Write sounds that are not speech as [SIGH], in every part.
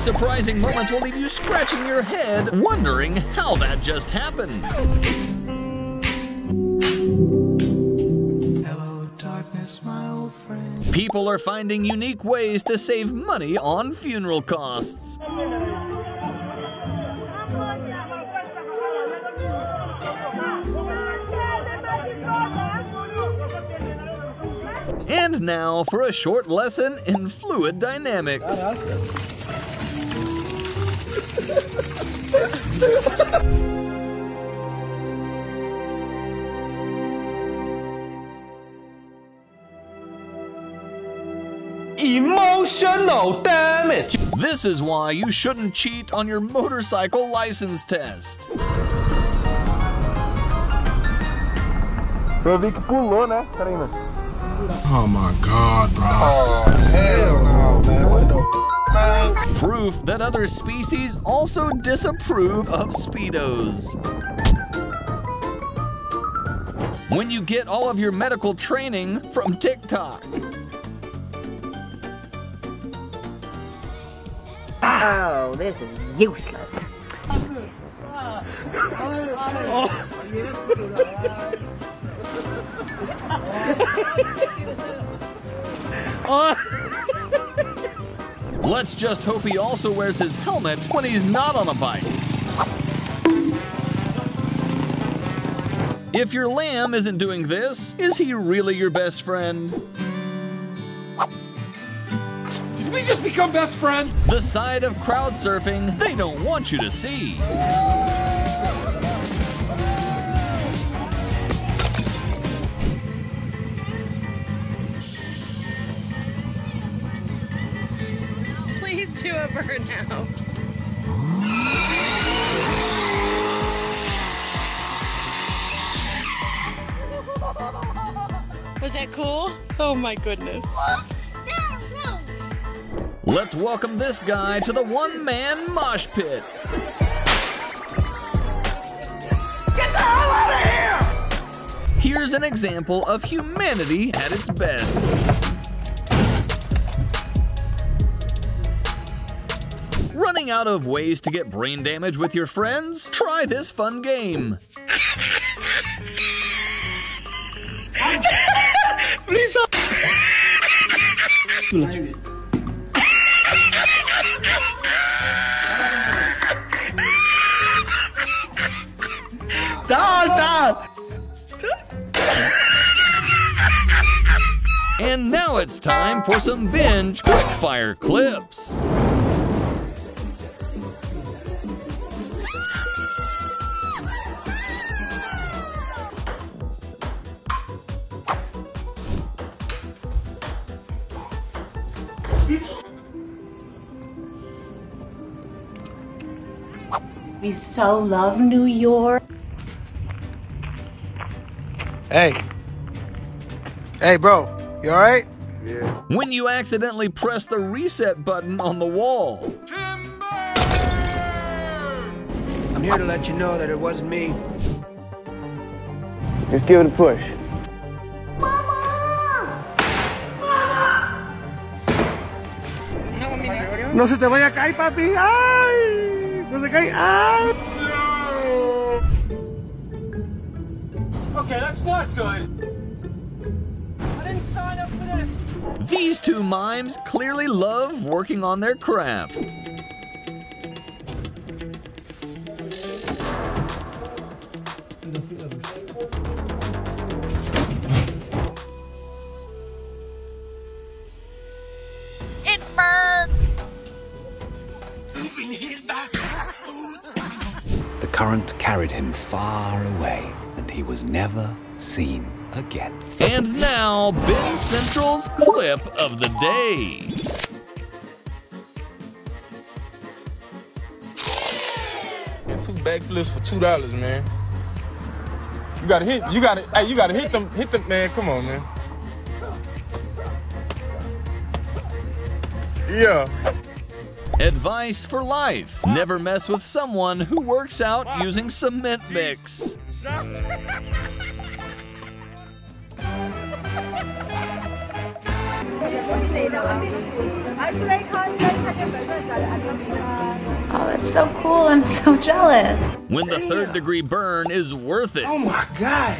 These surprising moments will leave you scratching your head, wondering how that just happened. Hello, darkness, my old friend. People are finding unique ways to save money on funeral costs. And now for a short lesson in fluid dynamics. Emotional damage. This is why you shouldn't cheat on your motorcycle license test. Eu vi que pulou, né, Karina? Oh my god, bro. Oh, hell no, man. What the man? Proof that other species also disapprove of Speedos. When you get all of your medical training from TikTok. Oh, this is useless. [LAUGHS] Oh, Let's just hope he also wears his helmet when he's not on a bike. If your lamb isn't doing this, is he really your best friend? Did we just become best friends? The side of crowd surfing they don't want you to see. Burnout. Was that cool? Oh my goodness. Let's welcome this guy to the one man mosh pit. Get the hell out of here! Here's an example of humanity at its best. Running out of ways to get brain damage with your friends? Try this fun game. Please down. And now it's time for some binge quickfire clips. We so love New York. Hey. Hey, bro. You alright? Yeah. When you accidentally press the reset button on the wall. Timber! I'm here to let you know that it wasn't me. Just give it a push. No se te vaya a caer, papi. ¡Ay! No se cae. ¡Ay! Okay, that's not good. I didn't sign up for this. These two mimes clearly love working on their craft. Current carried him far away, and he was never seen again. And now, Binge Central's clip of the day. Get two backflips for two dollars, man. You gotta hit. You gotta. Hey, you gotta hit them. Hit them, man. Come on, man. Yeah. Advice for life never mess with someone who works out using cement mix. Oh, that's so cool. I'm so jealous. When the third degree burn is worth it. Oh my god.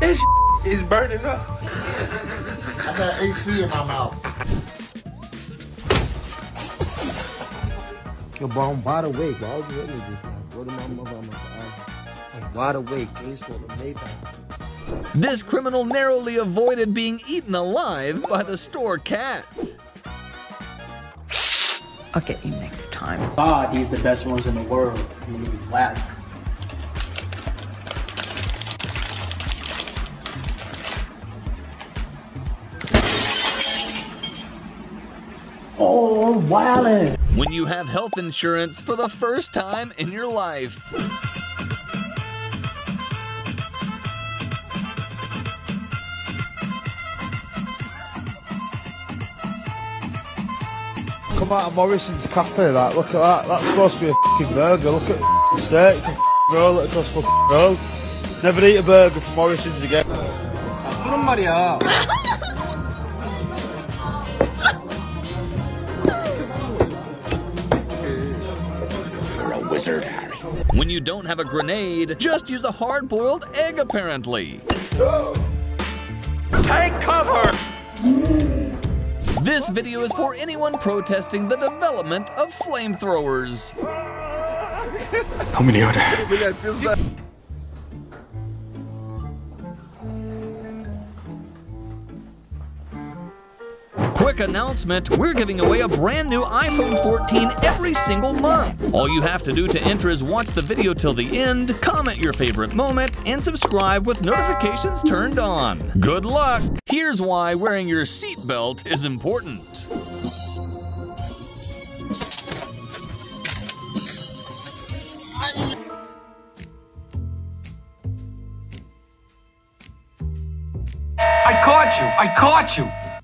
This [LAUGHS] is burning up. I got AC in my mouth. Yo, bro, I'm wide awake. Why would you hit me just now? Go to my mother. I'm, I'm wide awake. Case for the Maybach. This criminal narrowly avoided being eaten alive by the store cat. I'll get you next time. Ah, these the best ones in the world. Wow. Oh, wildin' When you have health insurance for the first time in your life. Come out of Morrison's cafe, that. Look at that. That's supposed to be a fucking burger. Look at the steak. You can f***ing roll it across fucking road. Never eat a burger from Morrison's again. 술은 말이야. [LAUGHS] wizard, Harry. When you don't have a grenade, just use a hard boiled egg, apparently. Take cover! This video is for anyone protesting the development of flamethrowers. How many are there? Announcement we're giving away a brand new iPhone 14 every single month. All you have to do to enter is watch the video till the end, comment your favorite moment, and subscribe with notifications turned on. Good luck! Here's why wearing your seatbelt is important. I caught you! I caught you!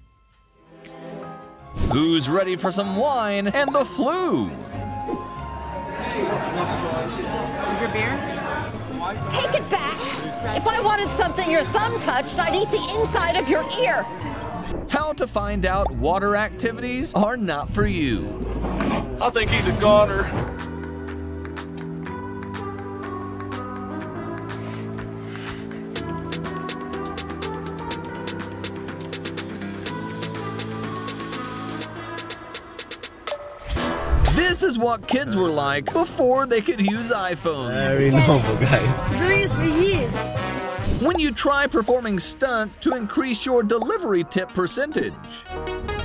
Who's ready for some wine and the flu? Is there beer? Take it back! If I wanted something your thumb touched, I'd eat the inside of your ear. How to find out water activities are not for you. I think he's a goner. This is what kids were like before they could use iPhones. Very normal, guys. When you try performing stunts to increase your delivery tip percentage.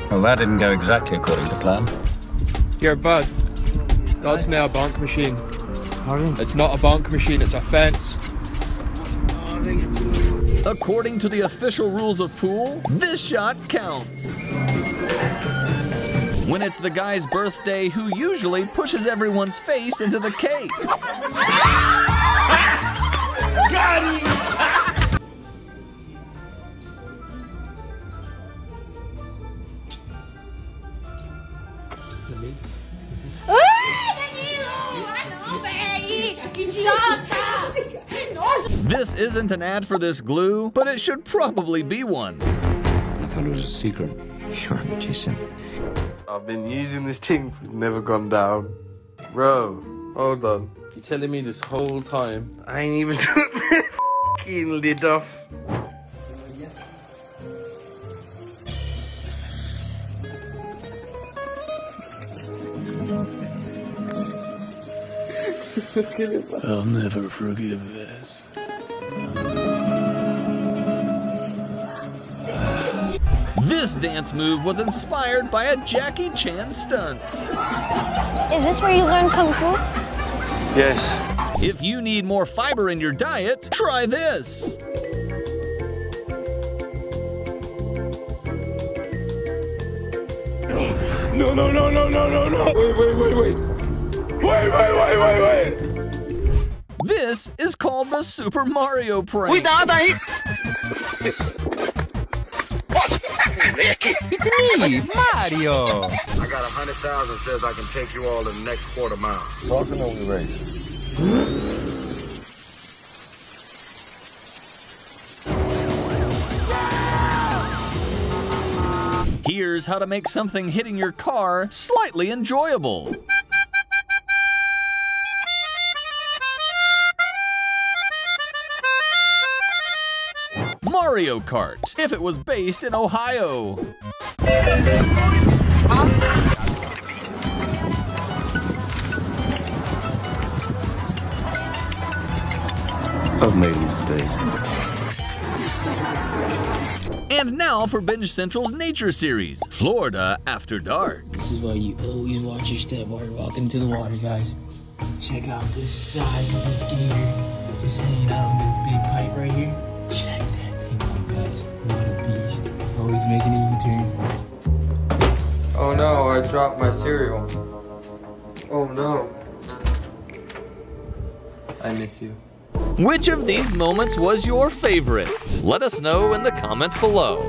Well, that didn't go exactly according to plan. You're bud. That's now a bank machine. It's not a bank machine, it's a fence. According to the official rules of pool, this shot counts. When it's the guy's birthday who usually pushes everyone's face into the cake. Got him! This isn't an ad for this glue, but it should probably be one. I thought it was a secret. [LAUGHS] You're a magician. I've been using this thing, it's never gone down. Bro, hold on. You're telling me this whole time I ain't even took [LAUGHS] my fucking lid off. I'll never forgive this. This dance move was inspired by a Jackie Chan stunt. Is this where you learn Kung Fu? Yes. If you need more fiber in your diet, try this. No, no, no, no, no, no, no. Wait, wait, wait, wait. Wait, wait, wait, wait, wait. This is called the Super Mario prank. Cuidado aí! It's me, Mario. I got a hundred thousand says I can take you all in the next quarter mile. Walking over the race. here's how to make something hitting your car slightly enjoyable. Mario Kart, if it was based in Ohio. I've made a mistake. And now for Binge Central's nature series, Florida After Dark. This is why you always watch your step while you're walking into the water, guys. Check out this size of this gator. Just hanging out on this big pipe right here. Dropped my cereal. Oh no. I miss you. Which of these moments was your favorite? Let us know in the comments below.